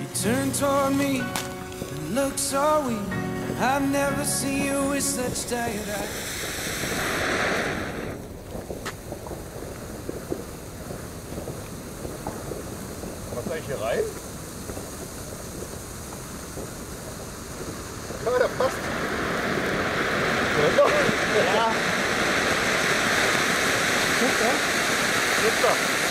You Turn toward me and look so weak. I've never seen you with such tired eyes. Hier rein? Ja, der passt. Ja. Super. Super.